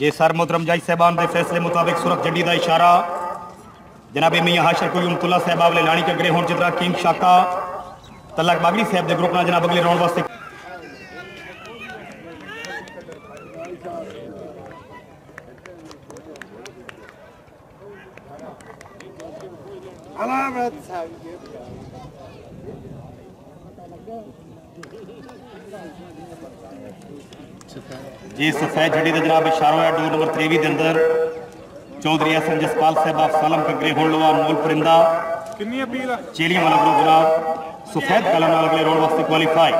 ये सर मोहतरम जज साहबान के फैसले मुताबिक सुरख जड्डी का इशारा। जनाबे मियाँ हाशर कोयमतुल्ला साहबा वाले लाणी चगरे होने जितना किंग शाका। ਤੱਲਾ ਬਾਗੜੀ ਸਾਹਿਬ ਦੇ ਗਰੁੱਪ ਨਾਲ ਜਨਾਬ ਅਗਲੇ ਰੌਣ ਵਾਸਤੇ। ਜੀ ਜੀ ਜੜੀ ਦਾ ਜਨਾਬ ਇਸ਼ਾਰਾ ਹੋਇਆ ਡੋਰ ਨੰਬਰ 23 ਦੇ ਅੰਦਰ। ਚੌਧਰੀ ਹਸਨ ਜਸਪਾਲ ਸਾਹਿਬ ਆਫ ਸਲਮ ਕੰਗਰੇ ਹੋਣ ਲਵਾ ਮੂਲ ਪਰਿੰਦਾ। ਕਿੰਨੀ ਅਪੀਲ? ਚੇਲੀਆਂ ਵਾਲਾ ਗਰੁੱਪ सफ़ेद कलम नाल अगले रोड वास्ते क्वालीफाई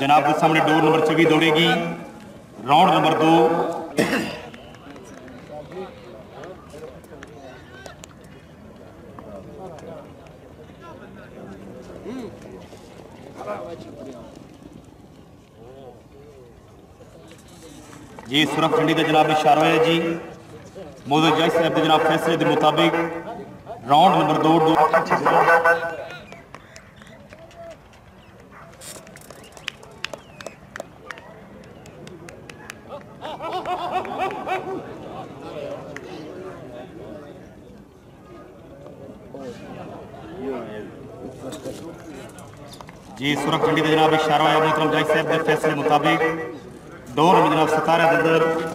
जनाब के सामने डोर नंबर छवि दौड़ेगी। राउंड नंबर दो। जी, सुरख चंडी का जनाब इशारा है जी। मोदी जज साहब के जनाब फैसले के मुताबिक राउंड नंबर दो जी, सुरख मंडी के जनाब इशारा क्रम जज साहब के फैसले मुताबिक। दो नंबर जनाब सतारा दर